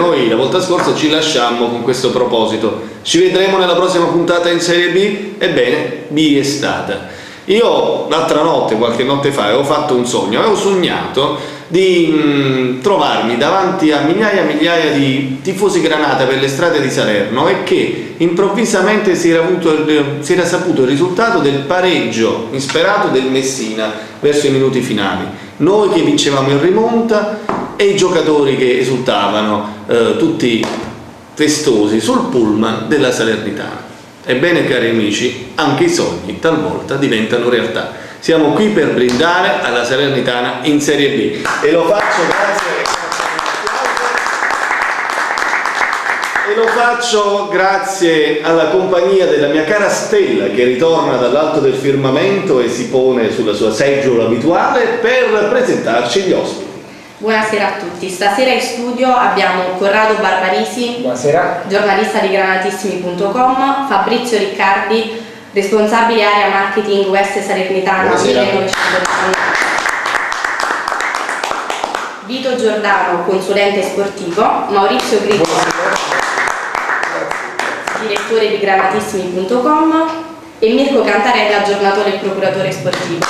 noi la volta scorsa ci lasciammo con questo proposito. Ci vedremo nella prossima puntata in Serie B? Ebbene, B è stata. Io l'altra notte, qualche notte fa, avevo fatto un sogno, avevo sognato di mh, mm, trovarmi davanti a migliaia e migliaia di tifosi granata per le strade di Salerno e che improvvisamente si era, avuto, si era saputo il risultato del pareggio insperato del Messina verso i minuti finali. Noi che vincevamo in rimonta e i giocatori che esultavano eh, tutti festosi sul pullman della Salernitana. Ebbene cari amici, anche i sogni talvolta diventano realtà. Siamo qui per brindare alla Salernitana in Serie B e lo faccio grazie e lo faccio grazie alla compagnia della mia cara Stella che ritorna dall'alto del firmamento e si pone sulla sua seggiola abituale per presentarci gli ospiti. Buonasera a tutti, stasera in studio abbiamo Corrado Barbarisi, Buonasera. giornalista di granatissimi.com, Fabrizio Riccardi, responsabile area marketing West Salernitana 1919. Vito Giordano, consulente sportivo, Maurizio Grigio, direttore di granatissimi.com e Mirko Cantarella, aggiornatore e procuratore sportivo.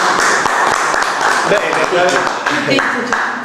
Bene,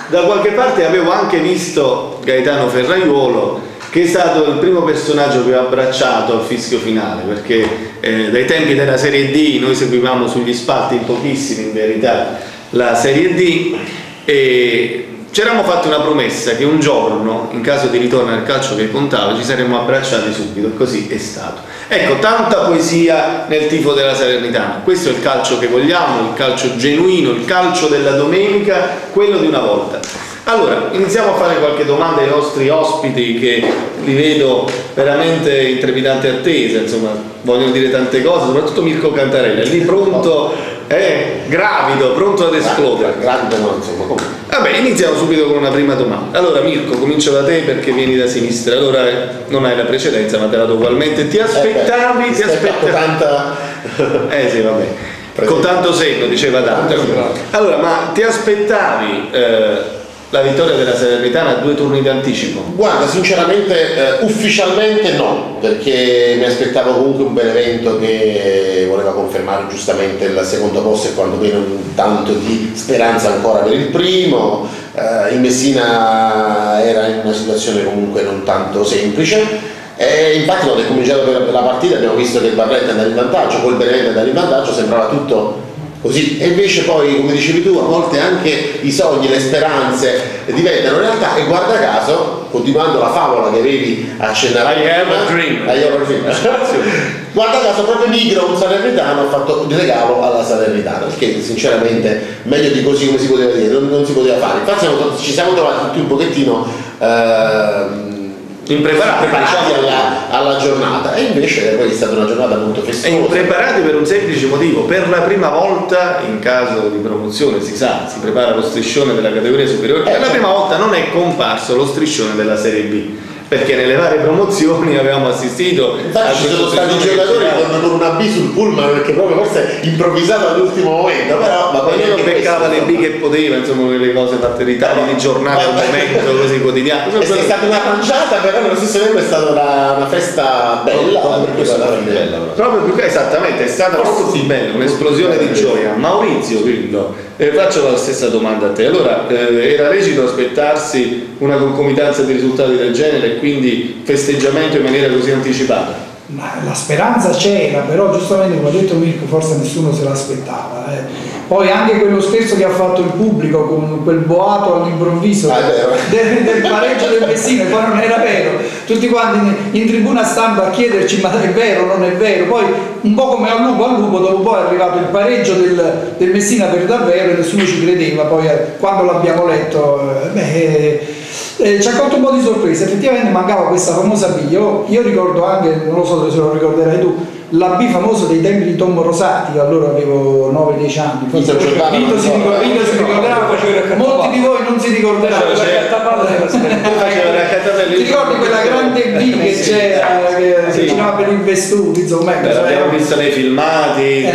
da qualche parte avevo anche visto Gaetano Ferraiuolo che è stato il primo personaggio che ho abbracciato al fischio finale, perché eh, dai tempi della Serie D noi seguivamo sugli spalti, pochissimi in verità, la Serie D e ci eravamo fatti una promessa che un giorno, in caso di ritorno al calcio che contava, ci saremmo abbracciati subito, così è stato. Ecco, tanta poesia nel tifo della Salernitana. Questo è il calcio che vogliamo, il calcio genuino, il calcio della domenica, quello di una volta. Allora, iniziamo a fare qualche domanda ai nostri ospiti che li vedo veramente in trepidante attesa, insomma, vogliono dire tante cose, soprattutto Mirko Cantarella, lì pronto, è gravido, pronto ad esplodere. Gravido no, insomma, come? Vabbè, iniziamo subito con una prima domanda. Allora Mirko, comincio da te perché vieni da sinistra, allora non hai la precedenza, ma te la do ugualmente. Ti aspettavi, eh beh, ti aspettavi... tanta... eh sì, vabbè. Con tanto senno, diceva Dante. Allora, ma ti aspettavi... Eh, la vittoria della Salernitana a due turni d'anticipo? Guarda, sinceramente eh, ufficialmente no, perché mi aspettavo comunque un Benevento che voleva confermare giustamente il secondo posto e quantomeno un tanto di speranza ancora per il primo. Eh, il Messina era in una situazione comunque non tanto semplice. E infatti quando è cominciato la partita abbiamo visto che il Barletta andava in vantaggio, poi il Benevento andava in vantaggio, sembrava tutto Così. E invece poi, come dicevi tu, a volte anche i sogni, le speranze diventano realtà e guarda caso, continuando la favola che avevi accennato I have a dream. I have a dream. guarda caso proprio Migro, un salernitano, ha fatto il regalo alla Salernitana, perché sinceramente meglio di così come si poteva dire, non, non si poteva fare. Infatti siamo, ci siamo trovati tutti un pochettino... Eh, impreparati, preparati alla, alla, giornata. E invece poi è stata una giornata molto festosa. E impreparati per un semplice motivo, per la prima volta in caso di promozione si sa, si prepara lo striscione della categoria superiore, eh, per la prima volta non è comparso lo striscione della Serie B perché nelle varie promozioni avevamo assistito infatti ci sono stati giocatori con, con una B sul pullman perché proprio forse improvvisato all'ultimo momento però ma poi non beccava le B che poteva insomma quelle cose fatte ritagli di giornata un momento così quotidiano. È, stata una panciata però nello stesso tempo è stata una, festa bella proprio, bella, proprio. Più esattamente è stata molto sì, bella un'esplosione di gioia. Maurizio Grillo eh, faccio la stessa domanda a te. Allora eh, era lecito aspettarsi una concomitanza di risultati del genere quindi festeggiamento in maniera così anticipata? Ma la speranza c'era, però giustamente come ha detto Mirko forse nessuno se l'aspettava. Eh. Poi anche quello stesso che ha fatto il pubblico con quel boato all'improvviso ah, del, del, pareggio del Messina, poi non era vero. Tutti quanti in, in, tribuna stampa a chiederci ma è vero o non è vero. Poi un po' come al lupo al lupo, dopo poi è arrivato il pareggio del, del Messina per davvero e nessuno ci credeva. Poi eh, quando l'abbiamo letto, eh, beh, eh, ci ha colto un po' di sorpresa, effettivamente mancava questa famosa B, io, io ricordo anche, non lo so se lo ricorderai tu, la B famosa dei tempi di Tom Rosati, allora avevo 9-10 anni, Vito, si, ricorderà, Vito si ricorderà, molti di voi non si ricorderanno. Ti ricordi quella grande B che c'era, che si girava per i vestuti, insomma? Abbiamo visto nei filmati, eh,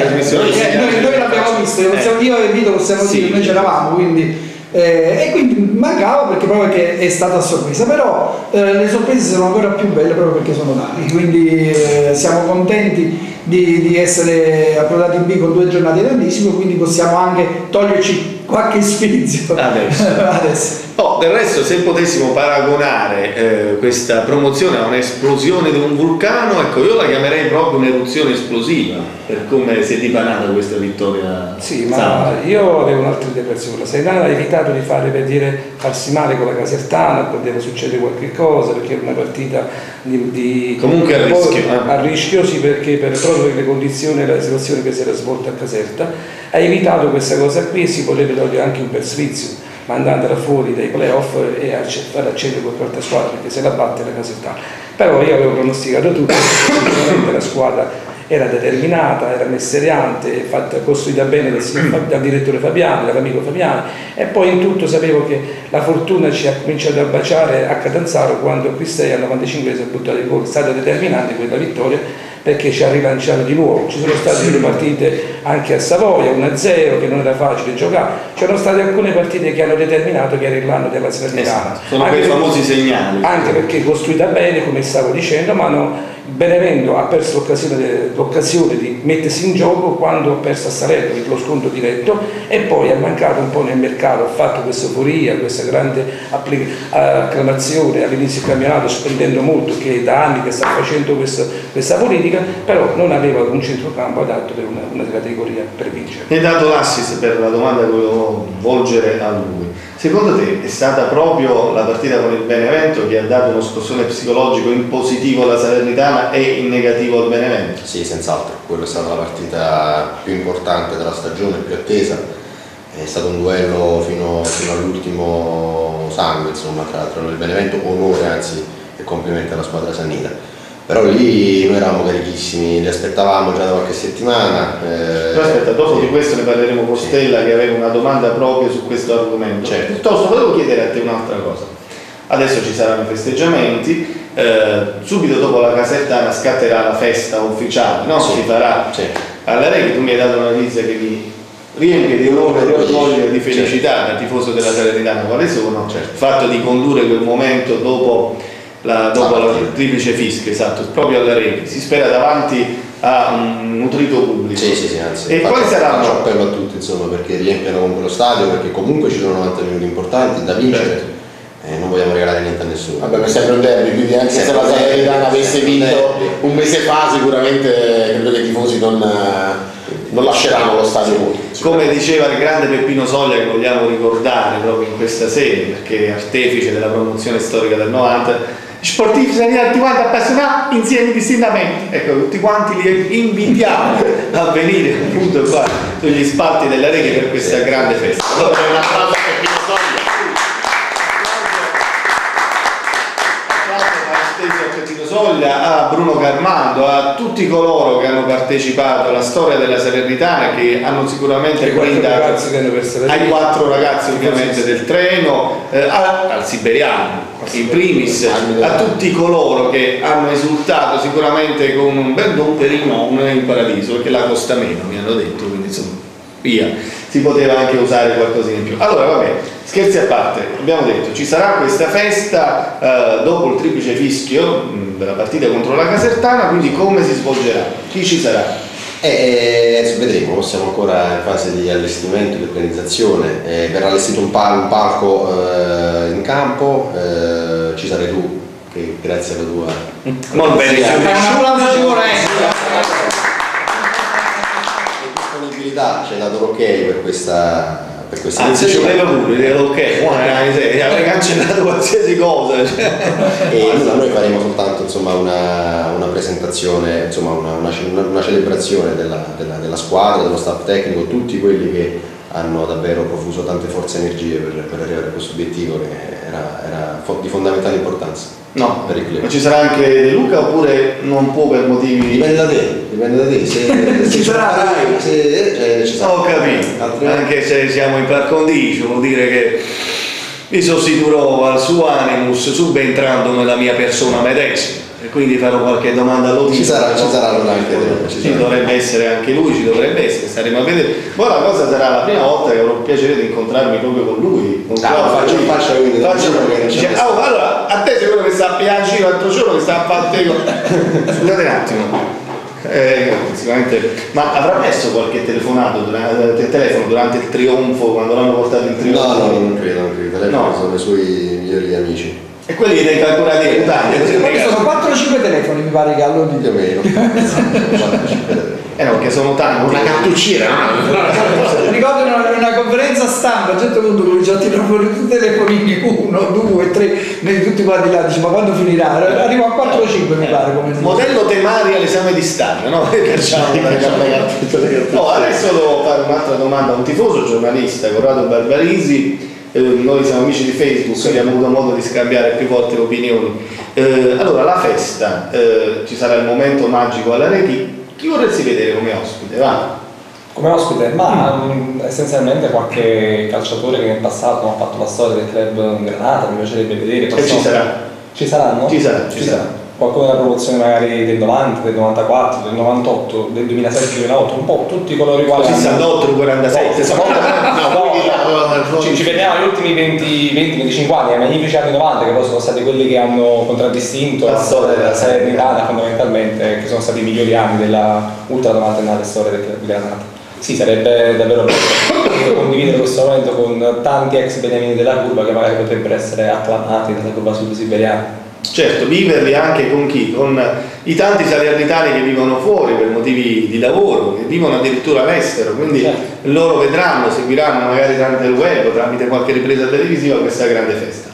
noi, noi l'abbiamo vista questo, possiamo, io e Vito possiamo sì. dire, noi c'eravamo, quindi eh, e quindi mancava perché proprio che è stata a sorpresa, però eh, le sorprese sono ancora più belle proprio perché sono tante, quindi eh, siamo contenti di, di, essere approdati in B con due giornate grandissime, quindi possiamo anche toglierci qualche sfizio adesso. adesso. Del resto, se potessimo paragonare eh, questa promozione a un'esplosione di un vulcano, ecco, io la chiamerei proprio un'eruzione esplosiva, per come si è dipanata questa vittoria. Sì, ma io avevo un'altra interpretazione. La Serenana ha evitato di fare per dire farsi male con la Casertana, poteva succedere qualche cosa, perché era una partita di. di Comunque a rischio. Eh? A rischio, sì, perché per, proprio per le condizioni e la situazione che si era svolta a Caserta, ha evitato questa cosa qui e si poteva togliere anche un persvizio mandandela fuori dai playoff e a far accedere qualche altra squadra perché se la batte la Casertana però io avevo pronosticato tutto sicuramente la squadra era determinata, era messeriante, fatta, costruita bene dal, dal direttore Fabiani, dall'amico Fabiani e poi in tutto sapevo che la fortuna ci ha cominciato a baciare a Catanzaro quando Cristei al 95 si è buttato il gol, è stata determinante quella vittoria perché ci ha rilanciato di nuovo. Ci sono state delle partite anche a Savoia, 1-0, che non era facile giocare. C'erano state alcune partite che hanno determinato che era l'anno della Salernitana. Esatto. Sono quei famosi segnali. Anche perché costruita bene, come stavo dicendo, ma no, Benevento ha perso l'occasione, l'occasione, di mettersi in gioco quando ha perso a Salerno lo sconto diretto e poi ha mancato un po' nel mercato, ha fatto questa euforia, questa grande acclamazione all'inizio del campionato spendendo molto che da anni che sta facendo questa, questa politica, però non aveva un centrocampo adatto per una, una categoria per vincere. Mi hai dato l'assist per la domanda che volevo volgere a lui. Secondo te è stata proprio la partita con il Benevento che ha dato uno scossone psicologico in positivo alla Salernitana e in negativo al Benevento? Sì, senz'altro. Quella è stata la partita più importante della stagione, più attesa. È stato un duello fino, fino all'ultimo sangue, insomma, tra, tra il Benevento, onore anzi e complimenti alla squadra sannita però lì noi eravamo carichissimi, li aspettavamo già da qualche settimana. Eh, Però aspetta, dopo sì. di questo ne parleremo con Stella che aveva una domanda proprio su questo argomento. Certo. Piuttosto volevo chiedere a te un'altra cosa. Adesso ci saranno i festeggiamenti, eh, subito dopo la casertana scatterà la festa ufficiale, no? Sì. Si farà sì. alla Regi, tu mi hai dato una notizia che mi riempie di onore, di orgoglio e di felicità certo. da tifoso della Salernitana quale sono, certo. il fatto di condurre quel momento dopo la, dopo la triplice fischia, esatto, proprio alla rete. Si spera davanti a un nutrito pubblico. Sì, sì, sì, anzi, e poi saranno... Faccio appello a tutti, insomma, perché riempiano con quello stadio, perché comunque ci sono 90 minuti importanti da vincere. Certo. Eh, non vogliamo regalare niente a nessuno. Vabbè, ma è sempre un derby, quindi anche se la Salernitana avesse vinto un mese fa, sicuramente credo che i tifosi non, non lasceranno lo stadio vuoto. Come diceva il grande Peppino Soglia, che vogliamo ricordare proprio in questa sede, perché è artefice della promozione storica del 90, sportivi sanitari tutti quanti appassionati insieme distintamente ecco tutti quanti li invitiamo a venire appunto qua sugli spalti della Rete per questa grande festa. Allora un applauso per Pino Soglia Soglia, a Bruno Carmando, a tutti coloro che hanno partecipato alla storia della Salernitana che hanno sicuramente guidato ai quattro ragazzi ovviamente del treno, eh, al siberiano in primis a tutti coloro che hanno esultato sicuramente con un bel domperino in paradiso perché la costa meno mi hanno detto quindi insomma via si poteva anche usare qualcosa in più allora vabbè scherzi a parte abbiamo detto ci sarà questa festa eh, dopo il triplice fischio mh, della partita contro la Casertana quindi come si svolgerà? chi ci sarà? Eh, eh vedremo, siamo ancora in fase di allestimento, di organizzazione, eh, verrà allestito un, pal un palco eh, in campo, eh, ci sarai tu che grazie alla tua... Molto bene, disponibilità ci hai dato l'ok per questa per questa Anzi, ci voleva pure, ok, buona miseria, avrei cancellato qualsiasi cosa. Cioè. e noi faremo soltanto insomma, una, una, presentazione, insomma, una, una, una celebrazione della, della, della, squadra, dello staff tecnico, tutti quelli che hanno davvero profuso tante forze e energie per, per arrivare a questo obiettivo che era, era di fondamentale importanza. No, per il club. Ma ci sarà anche De Luca oppure non può per motivi... Dipende da te, dipende da te. Se, se ci sarà, se, cioè, ci sarà. Ho capito, Altri... anche se siamo in par condicio, vuol dire che mi sostituirò al suo animus subentrando nella mia persona medesima. Quindi farò qualche domanda all'Odino. Ci sarà, ci sarà anche ci, ci dovrebbe essere anche lui, ci dovrebbe essere, staremo a vedere. Poi la cosa sarà la prima volta che avrò il piacere di incontrarmi proprio con lui. Con ah, faccio, lui. faccio, quindi, faccio dice, oh, allora, a te sei quello che sta a piangere l'altro giorno che sta a fare Scusate un attimo. Eh, sicuramente, ma avrà messo qualche telefonato durante, eh, telefono durante il trionfo quando l'hanno portato in trionfo? No, no, non credo, non credo. No. sono i suoi migliori amici. E quelli dei calcolati Italia. Sono 4-5 telefoni, mi pare che allo di più o meno. Eh no, che sono tanti. Una cartucciera, no? Ricordo una, una, conferenza stampa, a un certo punto cominciò a tirare fuori tutti i telefonini, uno, due, tre, tutti quanti là, dice ma quando finirà? Arrivo a 4 o 5 mi pare come Modello temario all'esame di Stato, no? no, adesso devo fare un'altra domanda a un tifoso giornalista, Corrado Barbarisi. Eh, noi siamo amici di Facebook, sì. abbiamo avuto modo di scambiare più volte opinioni. Eh, allora, la festa, eh, ci sarà il momento magico alla Reti, chi vorresti vedere come ospite? Va. Come ospite? Ma mm. essenzialmente qualche calciatore che nel passato ha fatto la storia del club Granata, mi piacerebbe vedere. E ci sarà? Ci saranno? Ci sarà, ci, ci sarà. sarà qualcuno della promozione magari del 90, del 94, del 98, del 2007-2008, un po' tutti coloro i quali... 68, 47, no, no, no, ci, ci vediamo negli ultimi 20-25 anni, ai magnifici anni 90 che poi sono stati quelli che hanno contraddistinto la storia della Salernitana fondamentalmente, che sono stati i migliori anni della ultra novantennale storia del Granata. Sì, sarebbe davvero bello condividere questo momento con tanti ex beniamini della curva che magari potrebbero essere acclamati dalla curva sud-siberiana. Certo, viverli anche con chi? Con i tanti salernitani che vivono fuori per motivi di lavoro, che vivono addirittura all'estero, quindi certo. loro vedranno, seguiranno magari tramite il web, tramite qualche ripresa televisiva questa grande festa.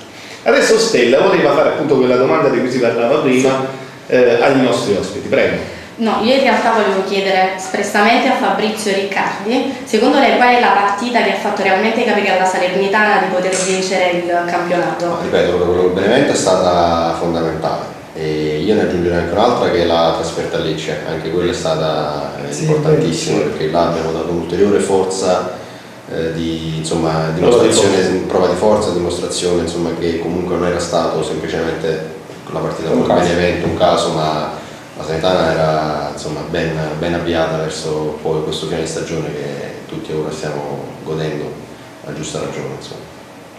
Adesso Stella voleva fare appunto quella domanda di cui si parlava prima eh, agli nostri ospiti, prego. No, io in realtà volevo chiedere espressamente a Fabrizio Riccardi, secondo lei qual è la partita che ha fatto realmente capire alla Salernitana di poter vincere il campionato? No, ripeto, quello del Benevento è stata fondamentale e io ne aggiungerei anche un'altra che è la trasferta a Lecce, anche quella è stata sì, importantissima sì. perché là abbiamo dato un'ulteriore forza eh, di insomma, dimostrazione, prova di forza, dimostrazione insomma, che comunque non era stato semplicemente la partita con il Benevento un caso ma la Sanitana era insomma, ben, ben, avviata verso poi questo fine di stagione che tutti ora stiamo godendo a giusta ragione. Insomma.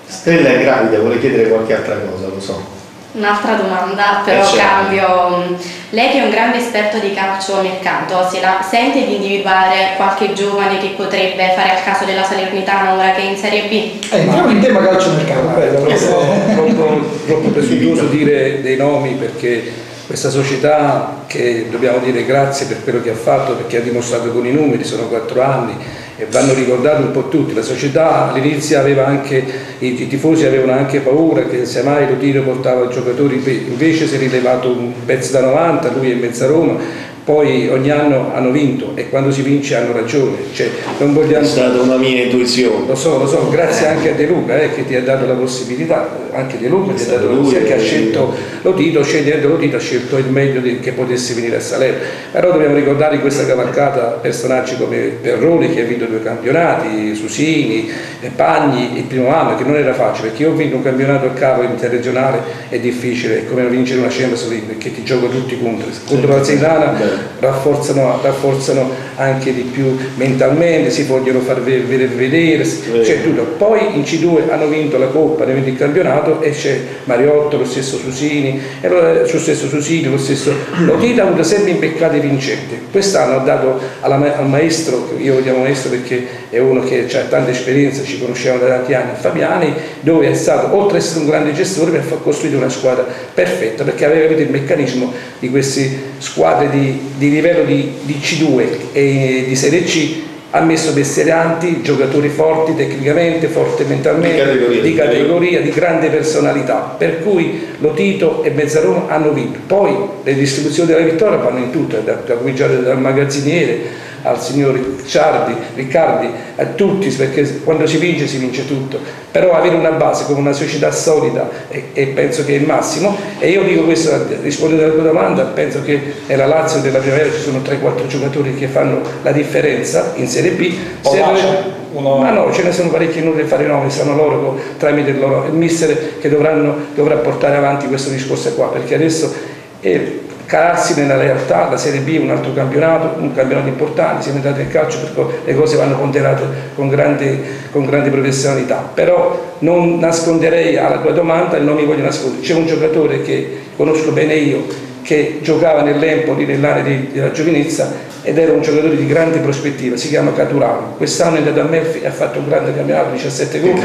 Stella è gravida, vuole chiedere qualche altra cosa, lo so. Un'altra domanda, però eh certo. cambio. Lei che è un grande esperto di calcio mercato, se la sente di individuare qualche giovane che potrebbe fare al caso della Salernitana ora che è in Serie B? Eh, entriamo in tema calcio mercato, bello. È troppo, troppo presuntuoso dire dei nomi perché questa società che dobbiamo dire grazie per quello che ha fatto perché ha dimostrato con i numeri, sono quattro anni e vanno ricordati un po' tutti, la società all'inizio aveva anche, i, tifosi avevano anche paura che se mai Rotino portava giocatori, invece si è rilevato un pezzo da 90, lui è in mezza Roma, poi ogni anno hanno vinto e quando si vince hanno ragione. Cioè, non vogliamo... È stata una mia intuizione. Lo so, lo so, grazie anche a De Luca eh, che ti ha dato la possibilità, anche De Luca ti ha dato lui che ha scelto Lotito, scegliendo Lotito ha scelto il meglio di, che potesse venire a Salerno. Però dobbiamo ricordare in questa cavalcata personaggi come Perroni che ha vinto due campionati, Susini, Pagni, il primo anno che non era facile perché io ho vinto un campionato a capo interregionale è difficile, è come vincere una Champions League perché ti gioco tutti contro. Contro la Zendana rafforzano, rafforzano, anche di più mentalmente, si vogliono far vedere, vedere c'è tutto. Poi in C2 hanno vinto la Coppa, hanno vinto il campionato e c'è Mariotto, lo stesso Susini, e lo, stesso Susini, lo stesso Lotita, ha avuto sempre impeccati vincenti. Quest'anno ha dato alla, al maestro, io lo chiamo maestro perché è uno che ha tanta esperienza, ci conosciamo da tanti anni, Fabiani, dove è stato, oltre ad essere un grande gestore, per far costruire una squadra perfetta, perché aveva capito il meccanismo di queste squadre di di livello di, di C2 e di Serie C ha messo bestiaranti, giocatori forti tecnicamente, forti mentalmente, di categoria, di, categoria, di grande personalità, per cui Lotito e Mezzaroma hanno vinto. Poi le distribuzioni della vittoria vanno in tutte, da, da cominciare dal magazziniere al signor Ricciardi, Riccardi, a tutti, perché quando si vince si vince tutto, però avere una base come una società solida e, e penso che è il massimo e io dico questo, rispondendo alla tua domanda, penso che nella Lazio della primavera ci sono 3-4 giocatori che fanno la differenza in Serie B, serve, uno... Ma no, ce ne sono parecchi inutili fare nomi, sono loro tramite il loro il mister che dovranno, dovrà portare avanti questo discorso qua, perché adesso è, calarsi nella realtà, la Serie B è un altro campionato, un campionato importante, siamo entrati nel calcio perché le cose vanno ponderate con grande, con grande professionalità, però non nasconderei alla tua domanda e non mi voglio nascondere, c'è un giocatore che conosco bene io che giocava nell'Empoli nell'area della giovinezza ed era un giocatore di grande prospettiva, si chiama Caturano. Quest'anno è andato a Melfi e ha fatto un grande campionato, 17 gol,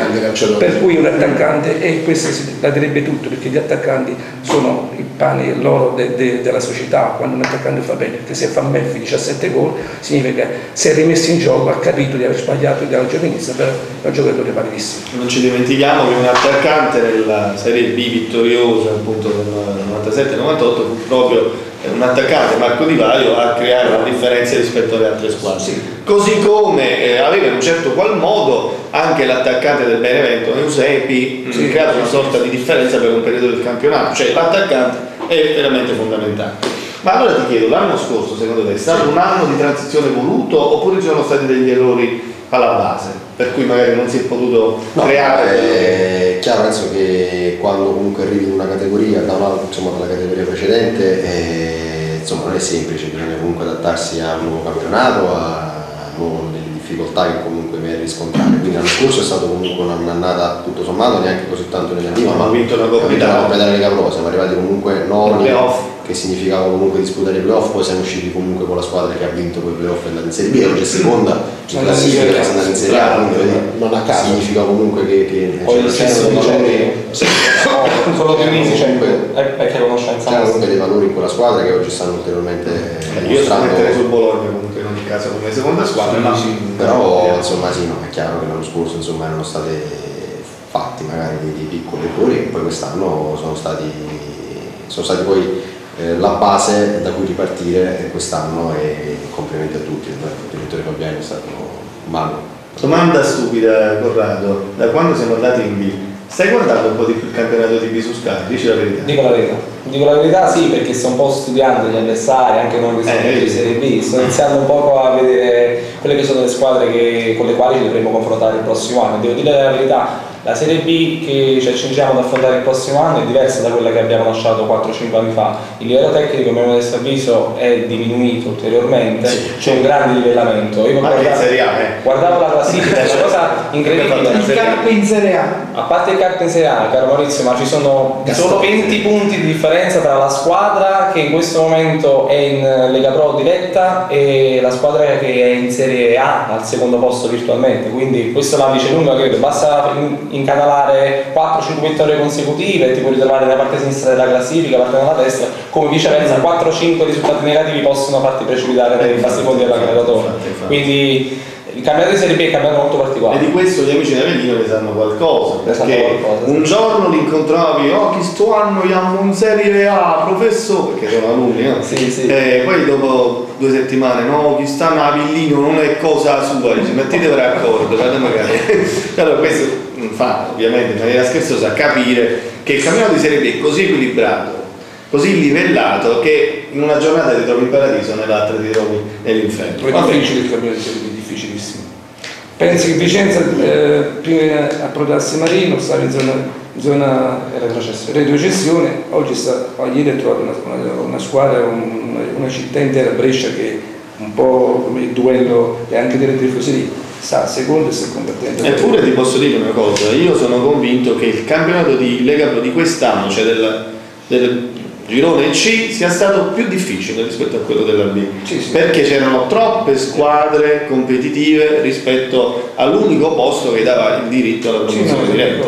per cui un attaccante, e questo la direbbe tutto, perché gli attaccanti sono il pane e l'oro de, de, della società, quando un attaccante fa bene, perché se fa Melfi 17 gol significa che si è rimesso in gioco, ha capito di aver sbagliato dalla giovinezza, però è un giocatore validissimo. Non ci dimentichiamo che un attaccante nella Serie B vittoriosa appunto del 97-98 fu proprio un attaccante Marco Di Vaio a creare una differenza rispetto alle altre squadre. Sì. Così come eh, aveva in un certo qual modo anche l'attaccante del Benevento, Eusepi, sì. creato una sorta di differenza per un periodo del campionato, cioè l'attaccante è veramente fondamentale. Ma allora ti chiedo, l'anno scorso secondo te è stato un anno di transizione voluto oppure ci sono stati degli errori alla base, per cui magari non si è potuto no, creare. È chiaro penso che quando comunque arrivi in una categoria, da una, insomma, dalla categoria precedente, eh, insomma, non è semplice, bisogna comunque adattarsi a un nuovo campionato, a, nuove difficoltà che comunque mi è riscontrare. Quindi l'anno scorso è stato comunque un'annata tutto sommato neanche così tanto negativa, ma ha vinto la Coppa Italia. Lega Pro, siamo arrivati comunque noni che significava comunque disputare i playoff, poi siamo usciti comunque con la squadra che ha vinto quei playoff e è andata in Serie B, oggi è seconda in classifica che è andata in Serie A, quindi non a caso. significa comunque che, che poi lo stesso dicevi solo due mesi perché conoscenza c'erano comunque dei valori in quella squadra che oggi stanno ulteriormente eh, io sto mettere sul Bologna comunque in ogni caso come seconda squadra ma però insomma sì no, è chiaro che l'anno scorso insomma erano state fatti magari dei, piccoli errori e poi quest'anno sono stati sono stati poi eh, la base da cui ripartire quest'anno e complimenti a tutti, il direttore Fabiani è stato un mago. Domanda stupida Corrado, da quando siamo andati in B, stai guardando un po' di più il campionato di B su Sky? Dici la verità? Dico la verità. Dico la verità sì perché sto un po' studiando gli avversari, anche noi che siamo eh, di Serie B, sto iniziando un po' a vedere quelle che sono le squadre che, con le quali ci dovremo confrontare il prossimo anno. Devo dire la verità, la Serie B che ci accingiamo ad affrontare il prossimo anno è diversa da quella che abbiamo lasciato 4-5 anni fa. Il livello tecnico, a mio modesto avviso, è diminuito ulteriormente, sì. c'è un grande livellamento. Io Ma guardavo, Serie A, eh. guardavo la classifica, è una cosa incredibile. Il Carpe in Serie A. A parte il Carpe in Serie A, caro Maurizio, ma ci sono solo 20 punti di differenza tra la squadra che in questo momento è in Lega Pro diretta e la squadra che è in Serie A al secondo posto virtualmente. Quindi questo la dice lunga, credo. Basta incanalare 4-5 vittorie consecutive e ti puoi ritrovare nella parte sinistra della classifica, parte nella destra, come viceversa 4-5 risultati negativi possono farti precipitare nei bassi fondi della graduatoria. Quindi il campionato di Serie B è un campionato molto particolare. E di questo gli amici di Avellino ne sanno qualcosa. Perché qualcosa, un giorno li incontravi, oh chi sto anno siamo in Serie A, professore, perché sono alunni, no? Sì, sì. E poi dopo due settimane, no, chi sta a Avellino non è cosa sua, dice mettete raccordo, fate magari. allora questo fa ovviamente in maniera scherzosa capire che il campionato di Serie B è così equilibrato così livellato che in una giornata ti trovi in paradiso, nell'altra ti trovi nell'inferno. È difficile il cammino di Serie B, difficilissimo. Pensi che Vicenza, eh, prima di approdarsi Marino, stava in zona, zona retrocessione, oggi sta, ieri ha trovato una, una, una squadra, una, una, città intera, Brescia, che un po' come il duello e anche delle tifoserie sta secondo e sta combattendo. Eppure ti posso dire una cosa, io sono convinto che il campionato di Lega Pro di quest'anno, cioè del, del girone C sia stato più difficile rispetto a quello della B sì, sì. perché c'erano troppe squadre competitive rispetto all'unico posto che dava il diritto alla promozione sì, diretta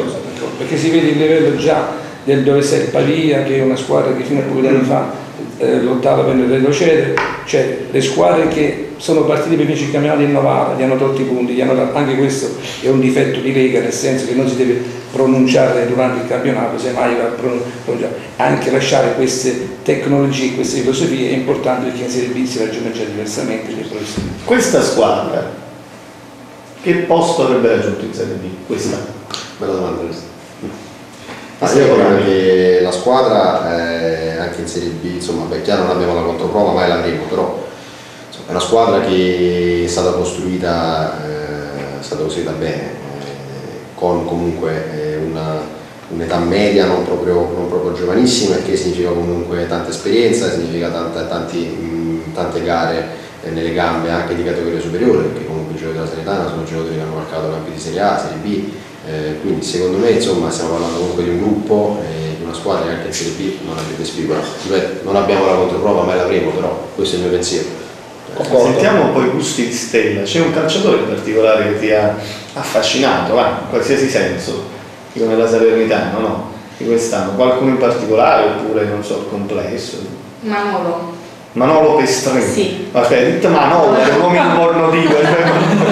perché si vede il livello già del dove sei Pavia che è una squadra che fino a pochi anni fa eh, lottava per il retrocedere cioè le squadre che sono partite per vincere il campionato in Novara, gli hanno tolto i punti, hanno, anche questo è un difetto di Lega, nel senso che non si deve pronunciare durante il campionato, semmai va pronunciare. Anche lasciare queste tecnologie, queste filosofie è importante perché in Serie B si ragiona già diversamente. Questa squadra, che posto avrebbe raggiunto in Serie B? Questa? Bella domanda questa. Ah, io credo che la squadra eh, anche in Serie B, insomma, beh, chiaro non abbiamo la controprova, mai l'avremo, però è una squadra che è stata costruita, eh, è stata costruita bene, eh, con comunque eh, un'età media non proprio, non proprio, giovanissima, che significa comunque tanta esperienza, significa tanta, tanti, mh, tante gare eh, nelle gambe anche di categoria superiore, perché comunque i giocatori della Sanitana sono giocatori che hanno marcato campi di Serie A, Serie B, eh, quindi secondo me insomma, stiamo parlando comunque di un gruppo, eh, una squadra che anche in Serie B non avrebbe spigolo. Non abbiamo la controprova, mai l'avremo, però questo è il mio pensiero. Sentiamo un po' i gusti di Stella, c'è un calciatore in particolare che ti ha affascinato, va, in qualsiasi senso, tipo nella Salernitana, no? Di quest'anno, qualcuno in particolare oppure non so, il complesso? Manolo. Manolo Pestrini? Sì. Aspetta, dite Manolo, è un nome in porno dico,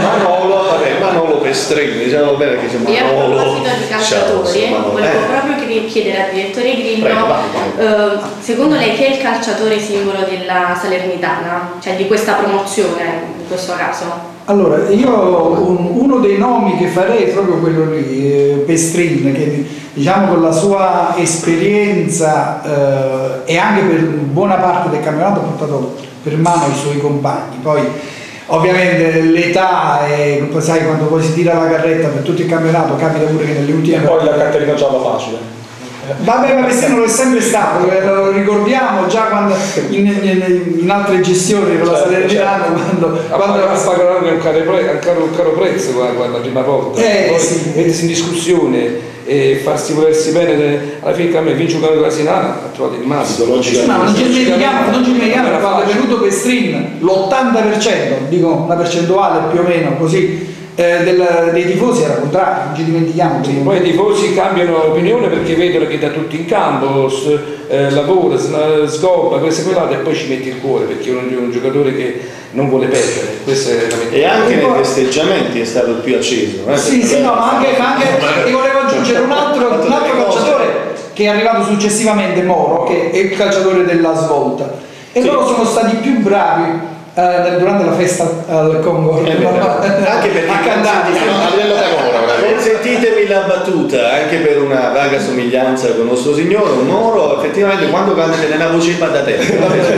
Manolo, vabbè, Manolo Pestrini, diciamo bene che c'è Manolo. E a proposito di calciatori, volevo eh. proprio chiedere al direttore Grillo, Prego, vai, vai. Eh, secondo lei chi è il calciatore simbolo della Salernitana, cioè di questa promozione in questo caso? Allora, io un, uno dei nomi che farei è proprio quello lì, eh, Pestrin, che diciamo con la sua esperienza eh, e anche per buona parte del campionato ha portato per mano i suoi compagni. Poi ovviamente l'età e sai quando poi si tira la carretta per tutto il campionato capita pure che nelle ultime... E poi la cartellina gialla facile. Vabbè, ma Messina lo è sempre stato, eh, lo ricordiamo già quando in, in, in altre gestioni con la certo, Salernitana certo. quando, quando ha pagato anche un caro, pre, un caro, un caro prezzo quando, la prima volta. Eh, poi sì. mettersi in discussione e farsi volersi bene alla fine a me vince un campionato della Sinana ha trovato il massimo. Sì, ma non ci dimentichiamo, non ci dimentichiamo che quando è venuto Pestrin l'80%, dico una percentuale più o meno così eh, del, dei tifosi era contrario, non ci dimentichiamo. Sì, poi i tifosi cambiano opinione perché vedono che da tutti in campo s, eh, lavora, scopa, questo e quell'altro e poi ci mette il cuore perché è un, un giocatore che non vuole perdere. e anche nei festeggiamenti è stato più acceso. Eh? Sì, sì, no, ma anche, ma anche ti volevo aggiungere un altro, un altro calciatore che è arrivato successivamente, Moro, che è il calciatore della svolta. E sì. loro sono stati più bravi Uh, durante la festa al Congo. Eh, anche perché a cantare a livello consentitemi la battuta anche per una vaga somiglianza con il nostro signore un Moro effettivamente quando canta nella voce da te. Una voce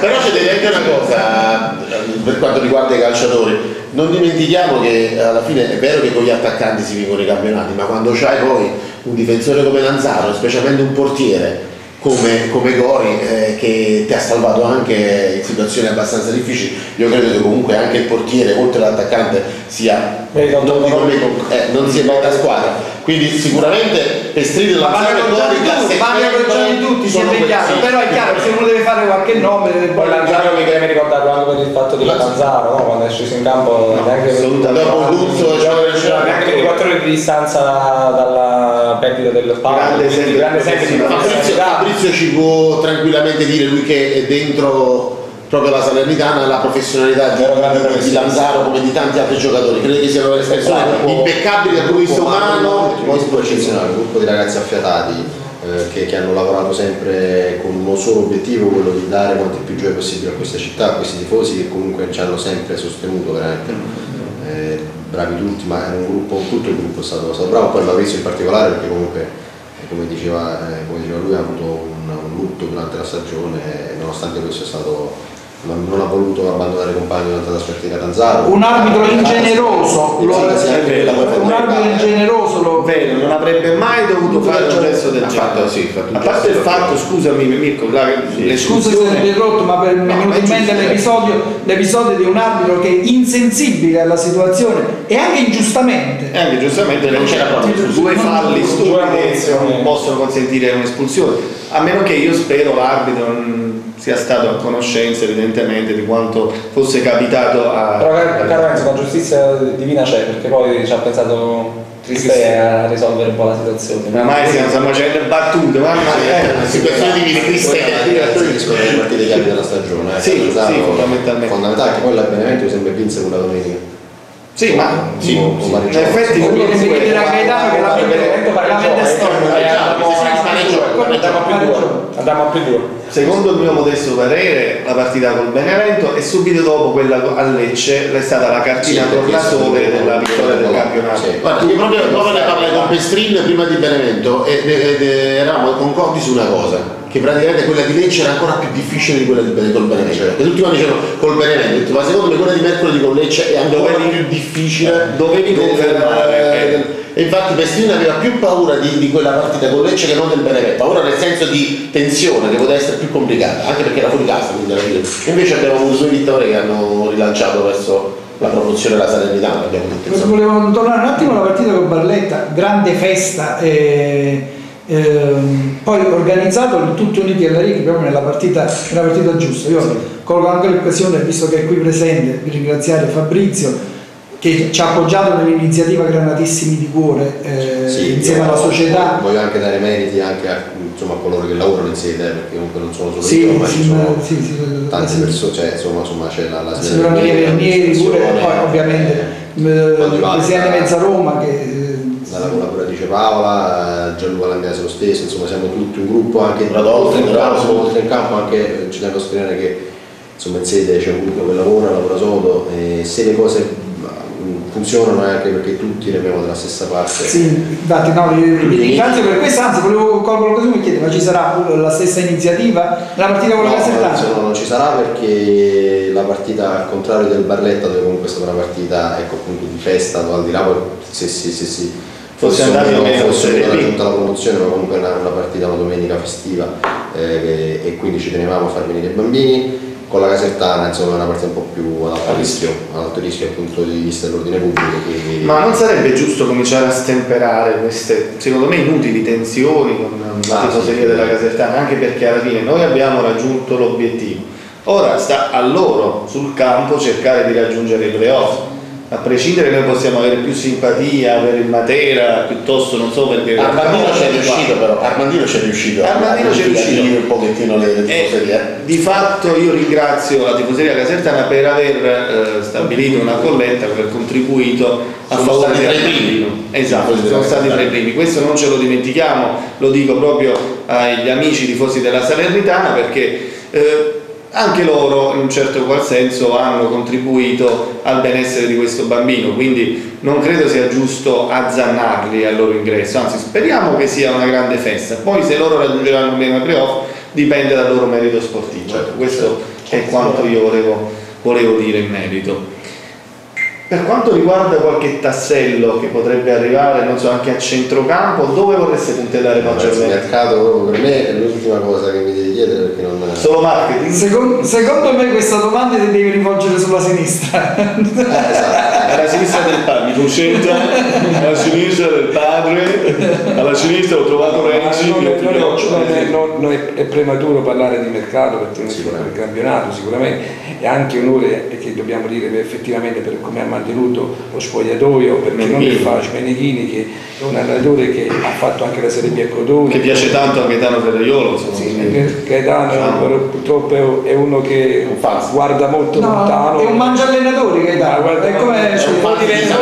però c'è anche una cosa per quanto riguarda i calciatori non dimentichiamo che alla fine è vero che con gli attaccanti si vincono i campionati ma quando c'hai poi un difensore come Lanzaro specialmente un portiere come, come Gori eh, che ti ha salvato anche in situazioni abbastanza difficili. Io credo che comunque anche il portiere oltre all'attaccante sia non, non, non, eh, non sia meta squadra quindi sicuramente Pestrini ma vanno con di tutti si è chiaro però è chiaro se uno deve fare qualche nome deve poi Lanzaro mi viene ricordato anche per il fatto di Lanzaro no? quando è sceso in campo no, neanche dopo l'ultimo neanche 24 ore di distanza dalla perdita del palo grande esempio Fabrizio ci può tranquillamente dire lui che è dentro proprio la Salernitana la professionalità di, di, Lanzaro come di tanti altri giocatori. Credo che siano le persone impeccabili dal punto di vista umano un gruppo eccezionale. Un gruppo di ragazzi affiatati eh, che, che, hanno lavorato sempre con uno solo obiettivo quello di dare quanti più gioia possibile a questa città a questi tifosi che comunque ci hanno sempre sostenuto veramente. Eh, bravi tutti ma era un gruppo tutto il gruppo è stato, stato bravo. Poi Maurizio in particolare perché comunque eh, come diceva, eh, come diceva lui ha avuto un, un lutto durante la stagione e nonostante questo è stato non ha voluto abbandonare i compagni durante la trasferta di Catanzaro. Un arbitro ingeneroso, lo, un arbitro ingeneroso lo vero, non avrebbe mai dovuto fare un gesto del genere. Sì, a parte il fatto, scusami Mirko, la, sì. scusa se ho interrotto, ma per, no, mi è venuto in mente l'episodio, l'episodio, di un arbitro che è insensibile alla situazione e anche ingiustamente. E anche giustamente non c'era proprio due falli stupidi non possono consentire un'espulsione. A meno che io spero l'arbitro sia stato a conoscenza evidentemente di quanto fosse capitato a... Però caro Renzo, la giustizia divina c'è perché poi ci ha pensato Triste a risolvere un po' la situazione. Ma mai stiamo, stiamo facendo battute, mamma mia. Eh, situazione divina Triste. Capiscono le partite chiave della stagione. Eh, sì, sì, fondamentalmente. Fondamentale che poi l'avvenimento sempre vinse con la domenica. Sì, ma sì, in effetti comunque si chiede a Gaetano che la mente storica andiamo a più due andiamo a più due secondo il mio modesto parere la partita col Benevento e subito dopo quella a Lecce è stata la cartina sì, tornasole della vittoria del campionato sì. guarda io proprio, proprio ne parlai con Pestrin prima di Benevento ed, ed, ed eravamo concordi su una cosa che praticamente quella di Lecce era ancora più difficile di quella di col Benevento certo. tutti quanti dicevano col Benevento ma secondo me quella di mercoledì con Lecce è ancora dovevi, più difficile dovevi confermare e infatti Pestrini aveva più paura di, di, quella partita con Lecce che non del Benevento, paura nel senso di tensione che poteva essere più complicata, anche perché era fuori casa quindi alla fine. Invece abbiamo avuto due vittorie che hanno rilanciato verso la promozione della Salernitana. Volevo tornare un attimo alla partita con Barletta, grande festa. Eh, eh, poi organizzato tutti uniti alla Riga proprio nella partita, nella partita giusta. Io colgo anche l'occasione, visto che è qui presente, di ringraziare Fabrizio che ci ha appoggiato nell'iniziativa Granatissimi di Cuore eh, sì, insieme alla società. Voglio anche dare meriti anche a, insomma, a coloro che lavorano in sede, eh, perché comunque non sono solo sì, io, ma sì, ci sono sì, sì, tante persone, cioè, insomma, insomma c'è la, la signora Maria Vernieri, pure poi ovviamente eh, il Presidente Mezza Roma che eh, la collaboratrice Paola, Gianluca Landiase lo stesso, insomma siamo tutti un gruppo anche oltre in campo, oltre in campo anche ci tengo a sostenere che insomma in sede c'è un gruppo che lavora, lavora sodo e se le cose funzionano anche perché tutti ne abbiamo dalla stessa parte. Sì, infatti no, vi ringrazio per questo, anzi volevo cogliere l'occasione per chiedere, ma ci sarà la stessa iniziativa nella partita con la Casertana? No, non ci sarà perché la partita al contrario del Barletta dove comunque è stata una partita ecco, appunto di festa, al di là se si, se, se, fosse andata raggiunta la promozione, ma comunque una, una partita una domenica festiva eh, e quindi ci tenevamo a far venire i bambini con la Casertana insomma è una partita un po' più ad alto rischio, ad alto rischio dal punto di vista dell'ordine pubblico. Quindi... Ma non sarebbe giusto cominciare a stemperare queste, secondo me, inutili tensioni con la ah, tifoseria sì, della Casertana, anche perché alla fine noi abbiamo raggiunto l'obiettivo. Ora sta a loro sul campo cercare di raggiungere i playoff a prescindere noi possiamo avere più simpatia per il Matera piuttosto non so perché Armandino c'è riuscito però. Armandino c'è riuscito. Armandino c'è riuscito. Un pochettino le, le tifoserie eh, di fatto io ringrazio la tifoseria casertana per aver eh, stabilito una colletta per aver contribuito a sono favore stati tra i primi esatto sono stati tra i primi. Questo non ce lo dimentichiamo lo dico proprio agli amici tifosi della Salernitana perché eh, anche loro in un certo qual senso hanno contribuito al benessere di questo bambino, quindi non credo sia giusto azzannarli al loro ingresso, anzi speriamo che sia una grande festa, poi se loro raggiungeranno bene i playoff dipende dal loro merito sportivo, certo, questo certo, è quanto io volevo, volevo dire in merito. Per quanto riguarda qualche tassello che potrebbe arrivare, non so, anche a centrocampo, dove vorreste puntellare maggiormente? Il mercato proprio per me è l'ultima cosa che mi devi chiedere perché non... Solo marketing? Secondo, secondo me questa domanda ti devi rivolgere sulla sinistra. Eh, esatto. Alla sinistra del padre, mi concentro, alla sinistra del padre, alla sinistra ho trovato Renzi. Non, non, non, è, è, prematuro parlare di mercato perché non si parla del campionato sicuramente, è anche onore che dobbiamo dire effettivamente per come ha mantenuto lo spogliatoio perché non è facile, Meneghini che è un allenatore che ha fatto anche la Serie B a Crotone che piace tanto a Gaetano Ferraiolo sì, Gaetano diciamo. purtroppo è uno che guarda molto no, lontano. è un mangia allenatori Gaetano. Guarda, è come è poi, diventa,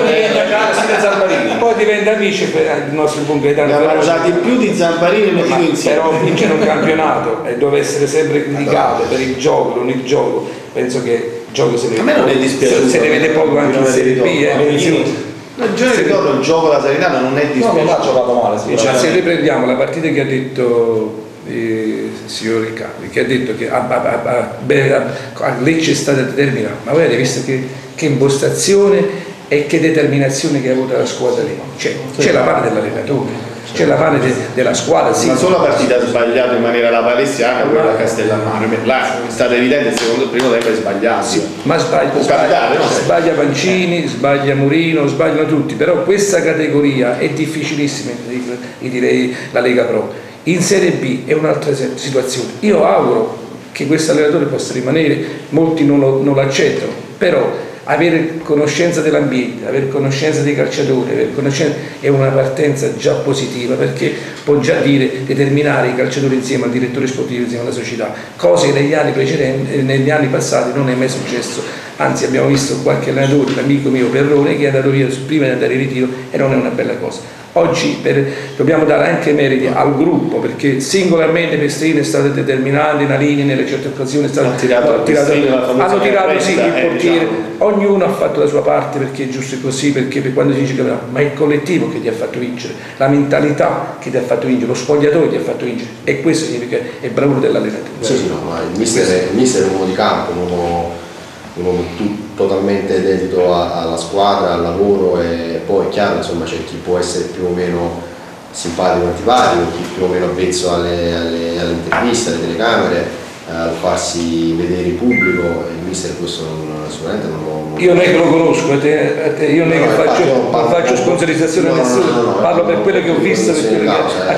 poi diventa amici per il nostro buon Gaetano ne ha mangiati più di Zamparini ma, però vincere un campionato e deve essere sempre criticato per il gioco, non il gioco. Penso che gioco se ne, a me non è dispiaciuto se ne vede poco anche in Serie B eh. No, già ricordo il gioco della Salernitana non è dispiaciuto. No, non ha giocato male. Cioè, se riprendiamo la partita che ha detto il signor Riccardi, che ha detto che a, a, a, a Lecce è stata determinata, ma voi avete visto che, che impostazione e che determinazione che ha avuto la squadra lì. Cioè, c'è la parte dell'allenatore c'è la fame de, della squadra. Sì. Una sola partita sbagliata in maniera la palestiana, quella a Castellammare. Là è stato evidente, il secondo il primo tempo è sbagliato. Sì, ma sbaglia, sbaglia, no? sbaglia Pancini, sbaglia Murino, sbagliano tutti, però questa categoria è difficilissima, direi la Lega Pro. In Serie B è un'altra situazione. Io auguro che questo allenatore possa rimanere, molti non lo, non lo accettano, però avere conoscenza dell'ambiente, avere conoscenza dei calciatori, avere conoscenza è una partenza già positiva perché può già dire determinare i calciatori insieme al direttore sportivo, insieme alla società, cose che negli anni precedenti, negli anni passati non è mai successo, anzi abbiamo visto qualche allenatore, l'amico mio Perrone che è andato via prima di andare in ritiro e non è una bella cosa. Oggi per, dobbiamo dare anche meriti al gruppo perché singolarmente Pestrini è stato determinante, Nalini nelle certe occasioni è stato tirato, ha tirato, hanno tirato sì, il eh, portiere, diciamo. ognuno ha fatto la sua parte perché è giusto così, perché per quando si dice che ma è il collettivo che ti ha fatto vincere, la mentalità che ti ha fatto vincere, lo spogliatoio che ti ha fatto vincere e questo significa è bravura dell'allenatore. Sì, sì, no, ma il mister, è, il mister è un uomo di campo, un uomo, un uomo tu, totalmente dedito a, alla squadra, al lavoro e poi è chiaro, insomma, c'è chi può essere più o meno simpatico o antipatico, chi più o meno avvezzo alle, alle, alle interviste, alle telecamere, al farsi vedere in pubblico, il mister questo non, sicuramente non lo... Io non è che lo conosco, a te, a te, io non è che faccio, non faccio sponsorizzazione a nessuno, parlo per quello che ho visto, per quello che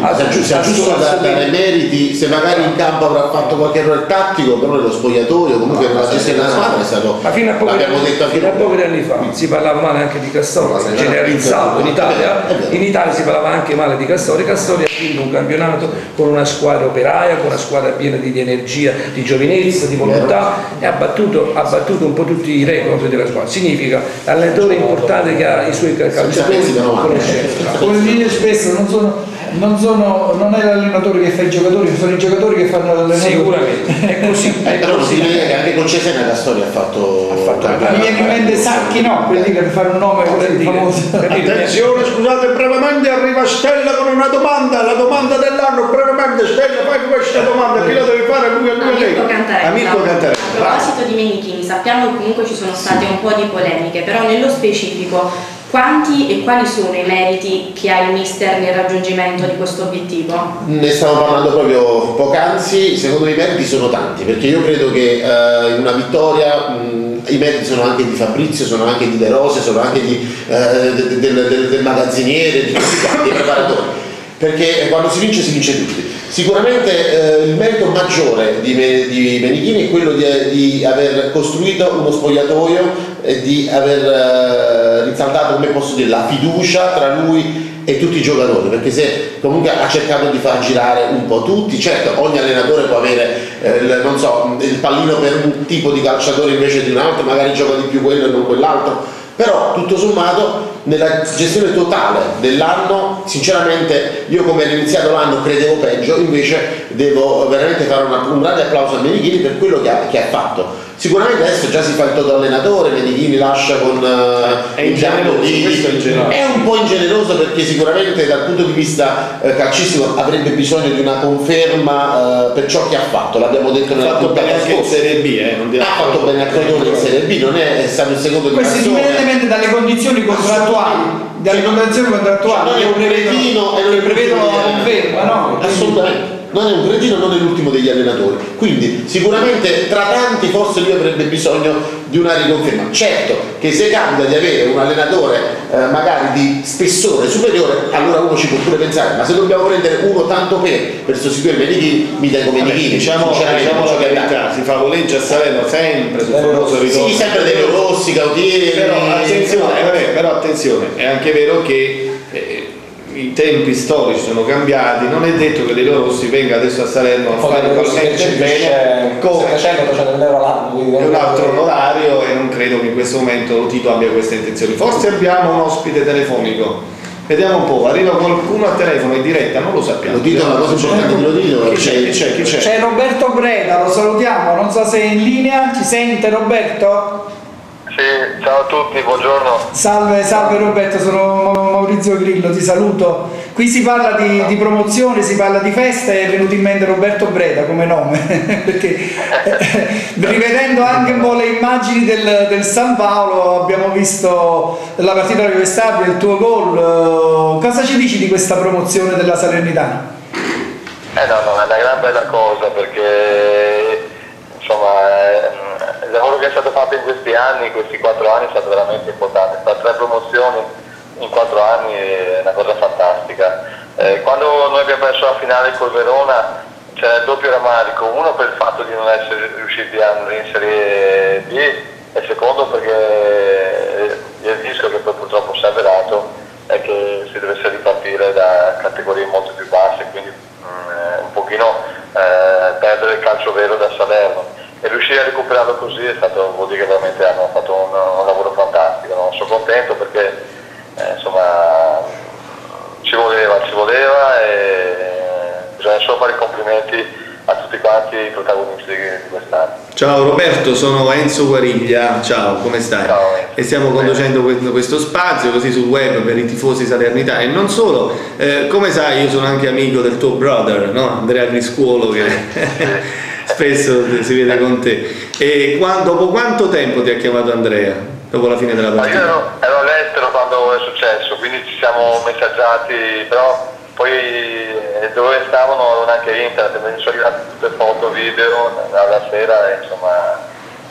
ha giusto, giusto da dare meriti, se magari in campo avrà fatto qualche errore tattico, però nello spogliatoio, comunque nella gestione della squadra è stato... Ma fino a pochi, detto fino a pochi anni fa si parlava male anche di Castori, generalizzato in Italia, in Italia si parlava anche male di Castori, Castori ha vinto un campionato con una squadra operaia, con una squadra piena di energia energia, di giovinezza, di volontà e ha battuto, ha battuto un po' tutti i record della squadra. Significa l'allenatore importante che ha i suoi calciatori conoscenza. Come dire spesso non sono non, sono, non è l'allenatore che fa i giocatori, sono i giocatori che fanno l'allenatore. Sicuramente, è così. È eh, però che anche con Cesena la storia ha fatto. Ha fatto mi viene in mente Sacchi, no, per dire per fare un nome famoso. Attenzione, scusate, brevemente arriva Stella con una domanda, la domanda dell'anno, brevemente Stella fai questa domanda, chi la deve fare? Lui a lui a lei. Amico Cantarella. A proposito di Menichini, sappiamo che comunque ci sono state un po' di polemiche, però nello specifico quanti e quali sono i meriti che ha il mister nel raggiungimento di questo obiettivo? Ne stavo parlando proprio poc'anzi, secondo me i meriti sono tanti, perché io credo che eh, in una vittoria mh, i meriti sono anche di Fabrizio, sono anche di De Rose, sono anche di, eh, del, del, del, magazziniere, di tutti quanti, dei preparatori, perché quando si vince si vince tutti. Sicuramente eh, il merito maggiore di, di Menichini è quello di, di aver costruito uno spogliatoio e di aver eh, risaltato, come posso dire, la fiducia tra lui e tutti i giocatori, perché se comunque ha cercato di far girare un po' tutti, certo ogni allenatore può avere eh, il, so, il pallino per un tipo di calciatore invece di un altro, magari gioca di più quello e non quell'altro, però tutto sommato nella gestione totale dell'anno sinceramente io come ho iniziato l'anno credevo peggio invece devo veramente fare una, un grande applauso a Menichini per quello che ha, che ha fatto. Sicuramente adesso già si fa il toto allenatore, Menichini lascia con uh, è, ingeneroso, di, è, è un po' ingeneroso perché sicuramente dal punto di vista uh, calcistico avrebbe bisogno di una conferma uh, per ciò che ha fatto, l'abbiamo detto nella fatto bene anche in Serie B, eh, non ha fatto bene a Crotone in Serie B, non è, è stato il secondo di Questo indipendentemente dalle condizioni contrattuali, contrattuali, cioè, non è un cretino e non prevedono la conferma, no? Assolutamente non è un cretino, non è l'ultimo degli allenatori. Quindi sicuramente tra tanti forse lui avrebbe bisogno di una riconferma. Certo che se capita di avere un allenatore eh, magari di spessore superiore, allora uno ci può pure pensare, ma se dobbiamo prendere uno tanto per, per sostituire Menichini, mi dai come Menichini. Diciamo, diciamo la verità, si fa voleggia a Salerno sempre sul famoso ritorno. Sì, sempre dei rossi, cautieri. Però attenzione, eh, però attenzione, è anche vero che tempi storici sono cambiati, non è detto che De Rossi venga adesso a Salerno a fare ugualmente bene con 700 euro l'anno è un altro onorario e non credo che in questo momento Tito abbia queste intenzioni. Forse abbiamo un ospite telefonico. Vediamo un po', arriva qualcuno al telefono in diretta, non lo sappiamo. Lo dito una cosa importante lo dito. Chi c'è? Chi c'è? Chi c'è? C'è Roberto Breda, lo salutiamo, non so se è in linea, ci sente Roberto? Sì, ciao a tutti, buongiorno. Salve, salve Roberto, sono Maurizio Grillo, ti saluto. Qui si parla di, di promozione, si parla di festa e è venuto in mente Roberto Breda come nome, perché eh, rivedendo anche un po' le immagini del, del San Paolo abbiamo visto la partita di Stabile, il tuo gol, cosa ci dici di questa promozione della Salernitana? Eh no, no, è una gran bella cosa perché insomma... Il lavoro che è stato fatto in questi anni, questi quattro anni è stato veramente importante, fare tre promozioni in quattro anni è una cosa fantastica. Eh, quando noi abbiamo perso la finale con Verona c'era il doppio rammarico, uno per il fatto di non essere riusciti a in Serie B e secondo perché il rischio che poi purtroppo si è avverato è che si dovesse ripartire da categorie molto più basse, quindi mm, un pochino eh, perdere il calcio vero da Salerno e riuscire a recuperarlo così è stato, vuol dire che veramente hanno fatto un, un lavoro fantastico, no? sono contento perché eh, insomma ci voleva, ci voleva e bisogna solo fare i complimenti a tutti quanti i protagonisti di quest'anno. Ciao Roberto, sono Enzo Guariglia, ciao, come stai? Ciao, e stiamo conducendo questo spazio così sul web per i tifosi Salernità e non solo, eh, come sai io sono anche amico del tuo brother, no? Andrea Griscuolo che... spesso si vede con te. E quando, dopo quanto tempo ti ha chiamato Andrea? Dopo la fine della partita? Ma io ero, ero all'estero quando è successo, quindi ci siamo messaggiati, però poi eh, dove stavano non anche internet, mi sono arrivate tutte foto, video alla sera insomma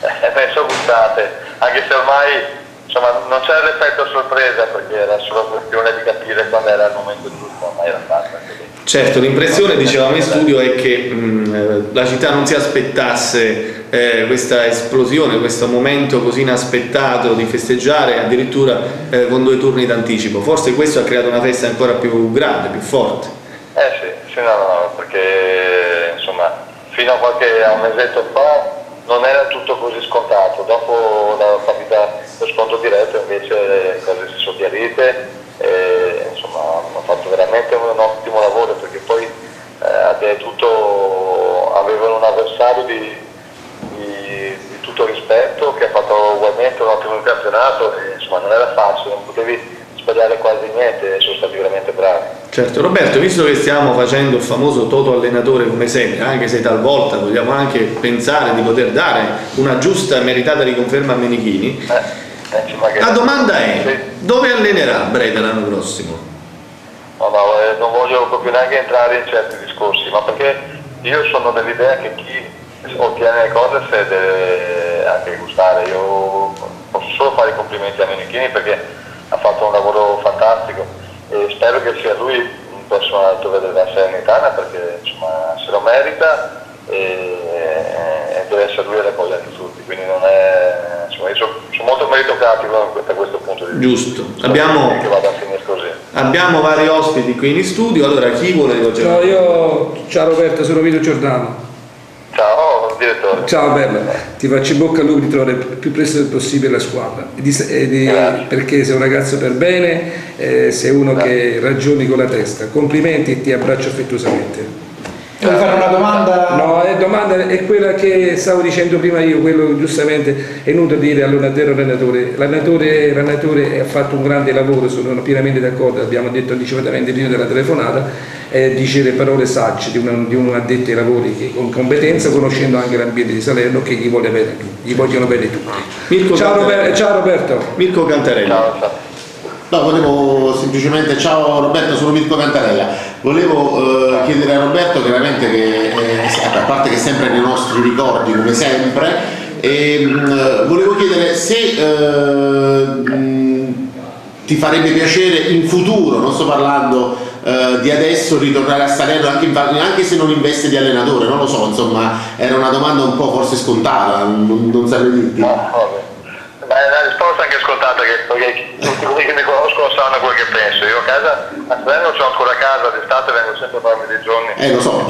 eh, me sono gustate, anche se ormai insomma, non c'era l'effetto sorpresa perché era solo questione di capire quando era il momento giusto, ormai era fatta. Certo, l'impressione, dicevamo in studio, è che mh, la città non si aspettasse eh, questa esplosione, questo momento così inaspettato di festeggiare addirittura eh, con due turni d'anticipo. Forse questo ha creato una festa ancora più grande, più forte. Eh sì, sì no, no, perché insomma fino a qualche a un mesetto fa non era tutto così scontato, dopo la partita lo scontro diretto invece le cose si sono chiarite e insomma hanno fatto veramente un ottimo lavoro perché poi eh, tutto, avevano un avversario di, di, di, tutto rispetto che ha fatto ugualmente un ottimo campionato e insomma non era facile, non potevi sbagliare quasi niente e sono stati veramente bravi. Certo, Roberto, visto che stiamo facendo il famoso toto allenatore come sempre, anche se talvolta vogliamo anche pensare di poter dare una giusta e meritata riconferma a Menichini, eh eh, La domanda è, dove allenerà Breda l'anno prossimo? No, no, eh, non voglio proprio neanche entrare in certi discorsi, ma perché io sono dell'idea che chi ottiene le cose se deve anche gustare. Io posso solo fare i complimenti a Menichini perché ha fatto un lavoro fantastico e spero che sia lui il prossimo alto della Serenitana perché insomma, se lo merita e, e deve essere lui di tutti, quindi non è, insomma, io sono, sono molto meritocratico da questo punto di vista. Giusto, abbiamo, abbiamo, vari ospiti qui in studio, allora chi vuole rivolgere? Ciao, io, ciao Roberto, sono Vito Giordano. Ciao direttore. Ciao Bella, ti faccio in bocca al lupo di trovare il più presto possibile la squadra, di, di, perché sei un ragazzo per bene, eh, sei uno Grazie. che ragioni con la testa. Complimenti e ti abbraccio affettuosamente. Vuoi fare una domanda? No, la domanda è quella che stavo dicendo prima io, quello giustamente è a dire all'allenatore. L'allenatore, l'allenatore ha fatto un grande lavoro, sono pienamente d'accordo, abbiamo detto anticipatamente prima della telefonata, eh, dice le parole sagge di, una, di un addetto ai lavori che con competenza, conoscendo anche l'ambiente di Salerno che gli, vuole bene, gli vogliono bene tutti. Mirko ciao, Roberto, ciao Roberto. Mirko ciao. No, volevo semplicemente, ciao Roberto, sono Mirko Cantarella, volevo eh, chiedere a Roberto chiaramente che, eh, a parte che sempre nei nostri ricordi come sempre, e, mh, mm, volevo chiedere se eh, mm, ti farebbe piacere in futuro, non sto parlando eh, di adesso, ritornare a Salerno anche, anche, se non investe di allenatore, non lo so, insomma era una domanda un po' forse scontata, non, non saprei dirti. No, la risposta è anche scontata, che, tutti quelli che mi conoscono sanno quello che penso. Io a casa, a Salerno ho ancora casa, d'estate vengo sempre a farmi dei giorni. Eh, lo so.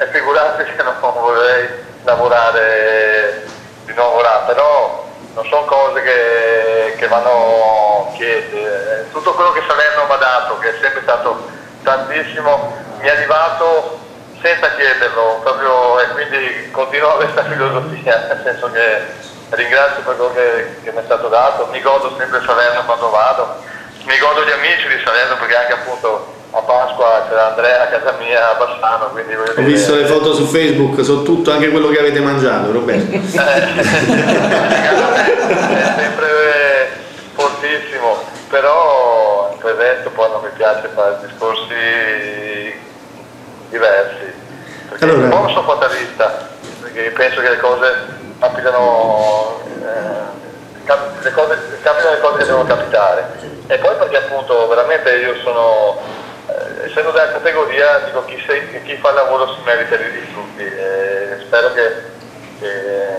E figurati se non vorrei lavorare di nuovo là, però non sono cose che, che vanno chieste. Tutto quello che Salerno mi ha dato, che è sempre stato tantissimo, mi è arrivato senza chiederlo, proprio, e quindi continuo a questa filosofia, nel senso che ringrazio per quello che, che mi è stato dato, mi godo sempre Salerno quando vado, mi godo gli amici di Salerno perché anche appunto a Pasqua c'era Andrea a casa mia a Bassano, quindi Ho dire... visto le foto su Facebook, so tutto, anche quello che avete mangiato, Roberto. Eh, è sempre fortissimo, però per il resto poi non mi piace fare discorsi diversi, perché allora... un po' sono fatalista, perché penso che le cose capitano, eh, le cose, capitano le cose che devono capitare. E poi perché appunto veramente io sono, eh, essendo della categoria, dico chi, sei, chi, fa il lavoro si merita di tutti e spero che, che,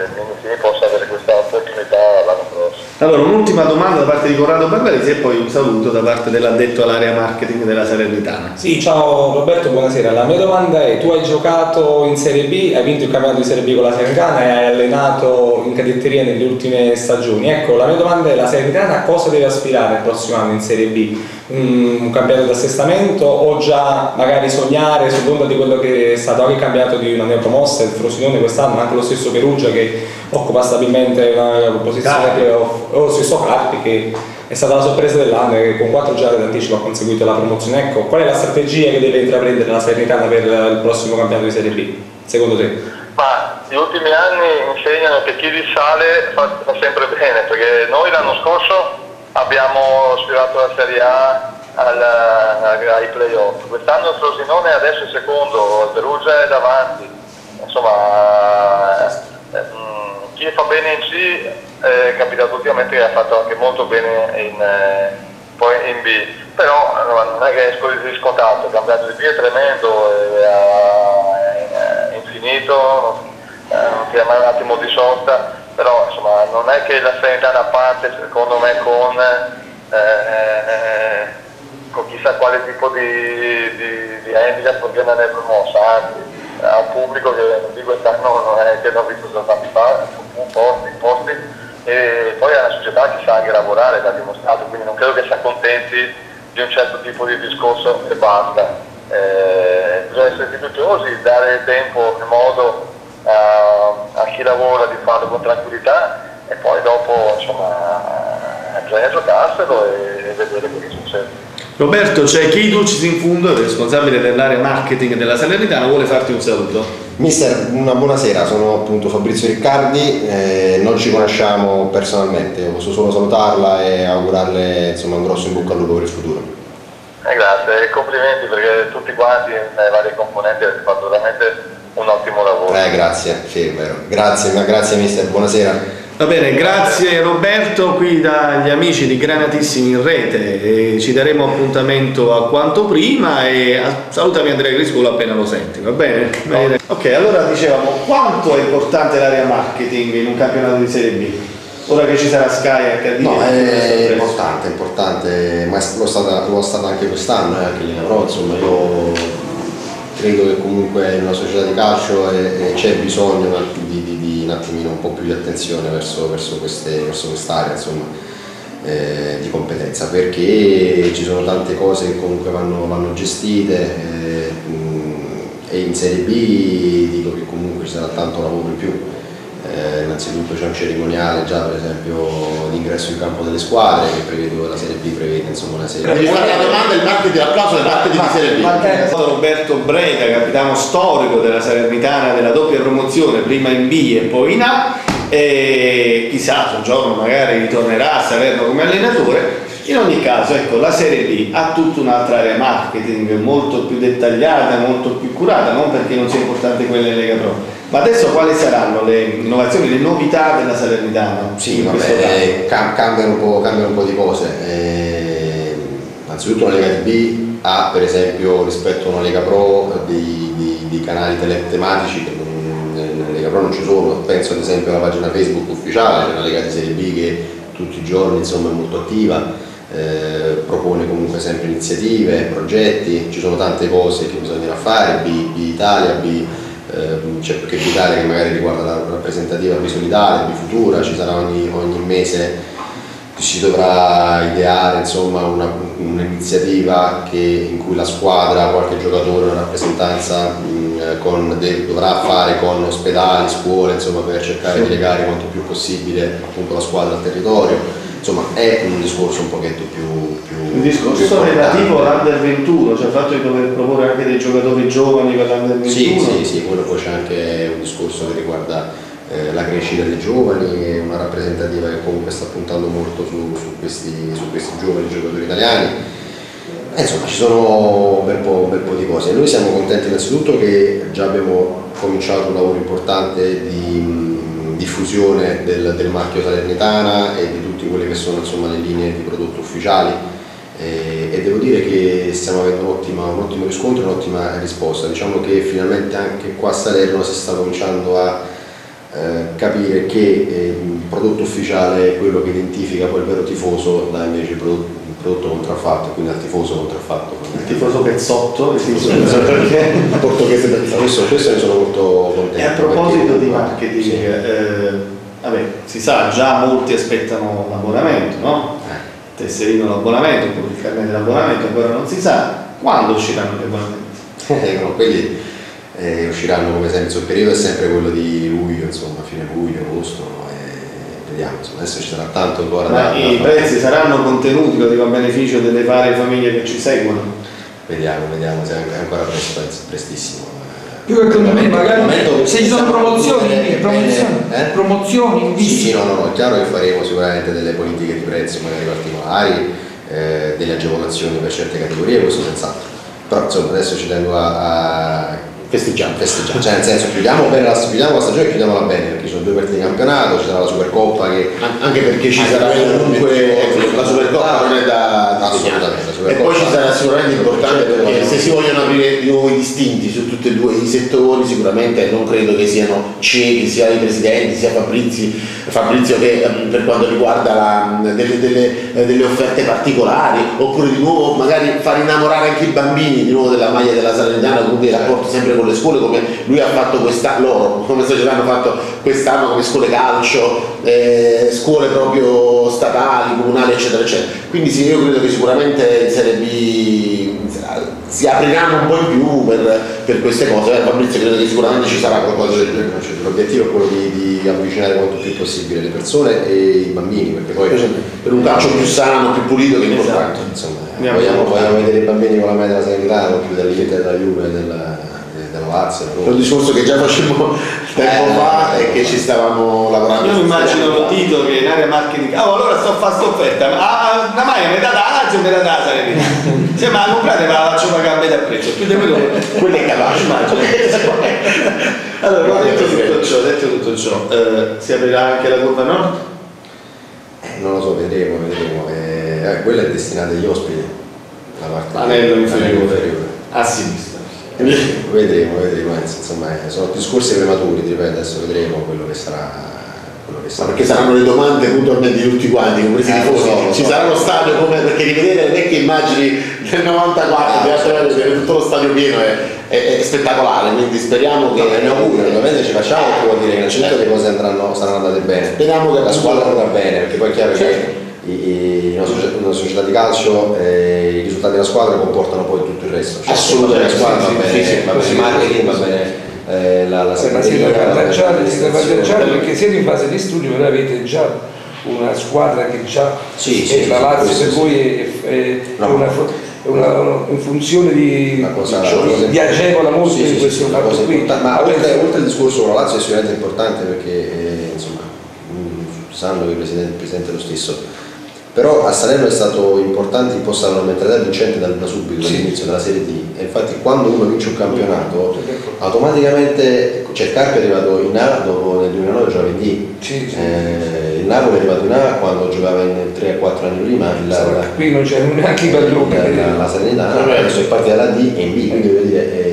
il Minutini possa avere questa opportunità l'anno prossimo. Allora, un'ultima domanda da parte di Corrado Barbaresi e poi un saluto da parte dell'addetto all'area marketing della Salernitana. Sì, ciao Roberto, buonasera. La mia domanda è, tu hai giocato in Serie B, hai vinto il campionato di Serie B con la Salernitana e hai allenato in cadetteria nelle ultime stagioni. Ecco, la mia domanda è, la Salernitana a cosa deve aspirare il prossimo anno in Serie B? Un, campionato di assestamento o già magari sognare sull'onda di quello che è stato anche il campionato di una neopromossa, il Frosinone quest'anno, anche lo stesso Perugia che occupa stabilmente una posizione playoff o stesso Carpi che è stata la sorpresa dell'anno e con quattro giorni d'anticipo ha conseguito la promozione. Ecco, qual è la strategia che deve intraprendere la Salernitana per il prossimo campionato di Serie B, secondo te? Ma gli ultimi anni insegnano che chi risale fa, fa sempre bene, perché noi l'anno scorso abbiamo sfilato la Serie A al, ai playoff. Quest'anno il Frosinone adesso è secondo, il Perugia è davanti. Insomma, eh, mm, chi fa bene in C eh, è capitato ultimamente che ha fatto anche molto bene in, eh, poi in B, però non è che è così scontato, il campionato di B è tremendo, è, è infinito, non, eh, non ti dà mai un attimo di sosta, però insomma non è che la Salernitana parte secondo me con, eh, con chissà quale tipo di, di, di handicap è promossa, anzi ha un pubblico che di quest'anno non è che non ha visto soltanto posti, posti e poi è una società che sa anche lavorare, l'ha dimostrato, quindi non credo che si accontenti di un certo tipo di discorso e basta. Eh, bisogna essere fiduciosi, dare tempo e modo a, a, chi lavora di farlo con tranquillità e poi dopo insomma bisogna giocarselo e vedere cosa succede. Roberto, c'è chi Dulcis in fondo, responsabile dell'area marketing della Salernitana, vuole farti un saluto. Mister, una buonasera, sono appunto Fabrizio Riccardi, eh, non ci conosciamo personalmente, posso solo salutarla e augurarle insomma, un grosso in bocca al lupo per il futuro. Eh, grazie, complimenti perché tutti quanti nei vari componenti avete fatto veramente un ottimo lavoro. Eh, grazie, sì, è vero. Grazie, grazie mister, buonasera. Va bene, grazie Roberto qui dagli amici di Granatissimi in rete, e ci daremo appuntamento a quanto prima e salutami Andrea Griscolo appena lo senti, va bene? bene? Ok, allora dicevamo quanto è importante l'area marketing in un campionato di Serie B? Ora che ci sarà Sky HD? No, è importante, è importante, ma lo è lo è stato anche quest'anno, eh, anche lì Pro, insomma io credo che comunque in una società di calcio c'è bisogno di, di, di, un attimino un po' più di attenzione verso, verso, quest'area insomma, eh, di competenza perché ci sono tante cose che comunque vanno, vanno gestite eh, e in Serie B dico che comunque ci sarà tanto lavoro in più eh, innanzitutto c'è un cerimoniale già per esempio l'ingresso in campo delle squadre che prevede la Serie B prevede insomma una serie di la domanda il marketing applauso del marketing di Serie B. Roberto Breda capitano storico della Salernitana della doppia promozione prima in B e poi in A e chissà se un giorno magari ritornerà a Salerno come allenatore in ogni caso, ecco, la Serie B ha tutta un'altra area marketing molto più dettagliata, molto più curata, non perché non sia importante quella in Lega Pro, ma adesso quali saranno le innovazioni, le novità della Salernitana? Sì, vabbè, cambiano, un po', cambiano un po' di cose. Eh, innanzitutto la Lega B ha per esempio rispetto a una Lega Pro dei, dei, dei canali tematici che nella Lega Pro non ci sono, penso ad esempio alla pagina Facebook ufficiale, c'è una Lega di Serie B che tutti i giorni insomma, è molto attiva, eh, propone comunque sempre iniziative, progetti, ci sono tante cose che bisognerà fare, B, B Italia, B Ehm, c'è che Italia che magari riguarda la rappresentativa bisolidale, bifutura, ci sarà ogni, ogni mese si dovrà ideare insomma, un'iniziativa che, in cui la squadra, qualche giocatore, una rappresentanza con, de, dovrà fare con ospedali, scuole, insomma, per cercare di legare quanto più possibile appunto, la squadra al territorio insomma è un discorso un pochetto più, più un discorso più relativo all'Under 21 cioè il fatto di dover proporre anche dei giocatori giovani per l'Under 21 sì, sì, sì, quello poi c'è anche un discorso che riguarda eh, la crescita dei giovani una rappresentativa che comunque sta puntando molto su, su, questi, su questi, giovani giocatori italiani. Eh, insomma ci sono un bel, po', un bel po' di cose. Noi siamo contenti innanzitutto che già abbiamo cominciato un lavoro importante di diffusione del, del, marchio Salernitana e di tutte quelle che sono insomma, le linee di prodotto ufficiali e, e devo dire che stiamo avendo un un ottimo riscontro e un'ottima risposta. Diciamo che finalmente anche qua a Salerno si sta cominciando a eh, capire che eh, il prodotto ufficiale è quello che identifica poi il vero tifoso da invece il prodotto, il prodotto contraffatto, quindi al tifoso contraffatto. Il tifoso pezzotto, il tifoso perché portoghese pezzotto. Questo, questo ne sono molto contento. E a proposito di marketing, sì. eh, vabbè, si sa, già molti aspettano l'abbonamento, no? Eh. Tesserino l'abbonamento, il carnet dell'abbonamento, ancora non si sa quando usciranno gli abbonamenti. Eh, no, quelli eh, usciranno come sempre, il periodo è sempre quello di luglio, insomma, fine luglio, agosto, e vediamo, insomma, adesso ci sarà tanto ancora Ma da i prezzi saranno contenuti, lo dico a beneficio delle varie famiglie che ci seguono? Vediamo, vediamo, se è ancora presto, prestissimo. Più che contenuti, magari se ci sono promozioni, eh, promozioni, eh? promozioni in vista. Sì, sì, no, no, no, è chiaro che faremo sicuramente delle politiche di prezzi magari particolari, eh, delle agevolazioni per certe categorie, questo senz'altro. Però insomma adesso ci tengo a, a festeggiamo. festeggiamo. Cioè nel senso chiudiamo bene la, chiudiamo la stagione e chiudiamola bene, perché ci sono due partite di campionato, ci sarà la Supercoppa che. Anche perché ci sarà comunque ecco, la Supercoppa non è da assolutamente. E poi ci sarà sicuramente importante perché se si vogliono aprire nuovi distinti su tutti e due i settori, sicuramente non credo che siano ciechi sia i presidenti sia Fabrizi, Fabrizio che ehm, per quanto riguarda la, delle, delle, eh, delle, offerte particolari, oppure di nuovo magari far innamorare anche i bambini di nuovo della maglia della Salernitana, comunque il rapporto sempre con con le scuole come lui ha fatto quest'anno, loro come società hanno fatto quest'anno come scuole calcio, eh, scuole proprio statali, comunali eccetera eccetera. Quindi sì, io credo che sicuramente in Serie B si apriranno un po' in più per, per queste cose. Eh, Fabrizio credo che sicuramente ci sarà qualcosa del genere. Cioè, l'obiettivo è quello di, di, avvicinare quanto più possibile le persone e i bambini, perché poi per un calcio più sano, più pulito che importante. Esatto. Insomma, vogliamo, vogliamo, vedere i bambini con la media della sanità, non più dell'Inter, della Juve, della, della Lazio. È un discorso che già facevamo tempo eh, fa e che ci stavamo lavorando. Io mi immagino Tito che in area marketing, oh allora sto a fare sta offerta, ah, una maglia metà da Lazio e metà da Salernitana. Se ma la comprate ma la faccio pagare a metà prezzo, più di quello quello è capace. Immagino. allora, detto tutto ciò, detto tutto ciò eh, si aprirà anche la curva nord? Eh, non lo so, vedremo, vedremo. Eh, eh quella è destinata agli ospiti, la parte Anello inferiore. A sinistra. Vedremo, vedremo, insomma sono discorsi prematuri, ripeto, adesso vedremo quello che sarà. Quello che sarà. Ma perché saranno le domande puntualmente di tutti quanti, compresi i tifosi, so, ci so. sarà lo stadio come perché rivedere le vecchie immagini del 94 ah, di vedere tutto lo stadio pieno è, è, è, spettacolare, quindi speriamo che. No, ne auguro, ovviamente ci facciamo vuol dire che innanzitutto le cose andranno, saranno andate bene. Speriamo che la squadra andrà bene, perché poi è chiaro certo. che in una società di calcio eh, i risultati della squadra comportano poi tutto il resto. Cioè, Assolutamente, la squadra sì, va bene, sì, va bene marketing, va bene eh, la, la sì, siete avvantaggiati, siete avvantaggiati perché siete in fase di studio però avete già una squadra che già sì, sì, la Lazio per voi è, è, no. una, una, una, in funzione di, cosa, di, di agevola molto sì, in questo sì, fatto qui. Ma oltre, oltre al discorso con la Lazio è sicuramente importante perché eh, insomma, mh, sanno che il presidente, il presidente è lo stesso però a Salerno è stato importante impostare una mentalità vincente da, da subito, sì. dall'inizio della Serie D. E infatti quando uno vince un campionato automaticamente, cioè Carpi è arrivato in A dopo nel 2009 giocava in D sì, sì. Eh, il Napoli è arrivato in A quando giocava in 3-4 anni prima la, qui non c'è neanche i padroni la, la, la Serenità adesso è partita da D e in B. Quindi voglio dire eh,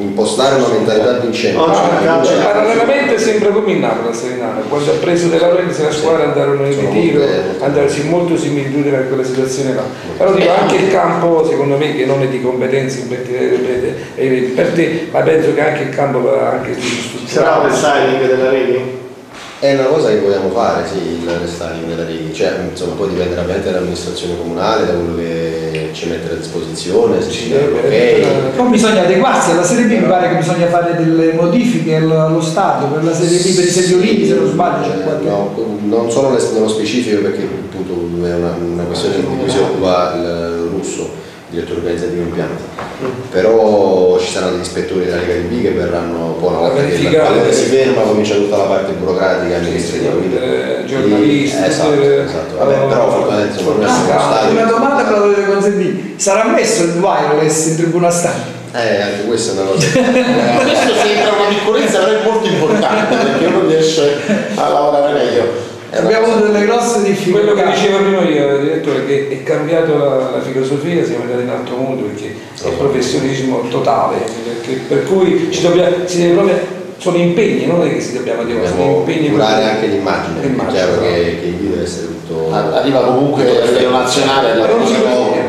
impostare una mentalità vincente. Ah, cioè, parallelamente sembra come in Napoli a Serenana, quando ha preso della Renzi la squadra andarono in ritiro, andarsi molto similitudine a quella situazione là. Però dico anche il campo, secondo me, che non è di competenze per te, ma penso che anche il campo va anche Ci sarà un restyling della Reni? È una cosa che vogliamo fare, sì, il restyling della Reni, cioè, insomma, poi dipende veramente dall'amministrazione comunale, da quello che ci mettere a disposizione, se ci deve ok. Poi bisogna adeguarsi alla Serie B, mi pare che bisogna fare delle modifiche allo stadio per la Serie B per i seggiolini, se non sbaglio c'è qualche. No, non solo nello specifico perché appunto è una, una questione di cui si occupa il russo direttore organizzativo impianti. Però ci saranno degli ispettori della Lega di B che verranno poi una volta che la palletta si ferma comincia tutta la parte burocratica amministrativa. Quindi, eh, giornalisti, esatto, esatto. Vabbè, uh, però fortunatamente non è stato. Una domanda però dovete consentire. Sarà messo il wireless in tribuna stampa? Eh, anche questa è una cosa. questo sembra una piccolezza, però è molto importante perché uno riesce a lavorare meglio. Abbiamo avuto delle grosse difficoltà. Quello che diceva prima io, direttore, che è cambiato la, la filosofia, siamo andati in un altro mondo perché è il professionismo totale, perché, per cui ci dobbiamo, si deve proprio sono impegni, non è che si dobbiamo dire, sono impegni curare anche l'immagine, è chiaro che, che il video deve essere tutto arriva comunque a livello nazionale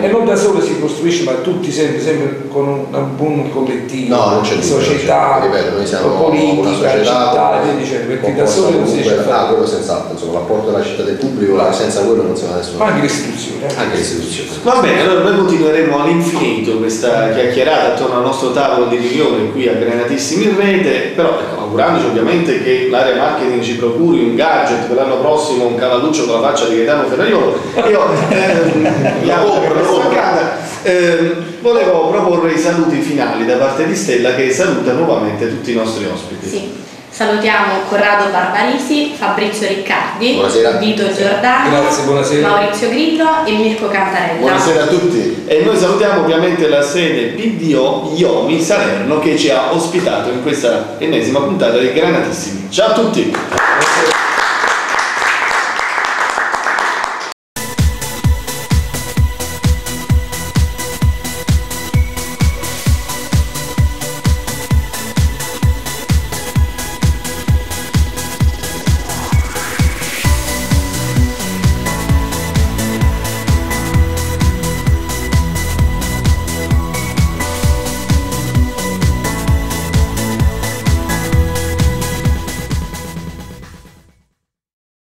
e non da solo si costruisce ma tutti sempre, sempre con un buon collettivo no, non c'è società ripeto, noi siamo politica, una società, città, via dicendo, perché da solo non si riesce a fare ah, quello senz'altro, insomma, l'apporto della città del pubblico, ah. senza quello non si va da nessuno. Ma anche le istituzioni. Eh. Anche le istituzioni. Va bene, allora noi continueremo all'infinito questa chiacchierata attorno al nostro tavolo di riunione qui a Granatissimi in rete, però ecco, augurandoci ovviamente che l'area marketing ci procuri un gadget per l'anno prossimo, un cavalluccio con la faccia di Gaetano Ferraiolo. Io eh, eh, volevo proporre i saluti finali da parte di Stella che saluta nuovamente tutti i nostri ospiti. Sì. Salutiamo Corrado Barbarisi, Fabrizio Riccardi, buonasera. Vito Giordano, Grazie, Maurizio Grillo e Mirko Cantarella. Buonasera a tutti. E noi salutiamo ovviamente la sede PDO Iomi Salerno che ci ha ospitato in questa ennesima puntata di Granatissimi. Ciao a tutti!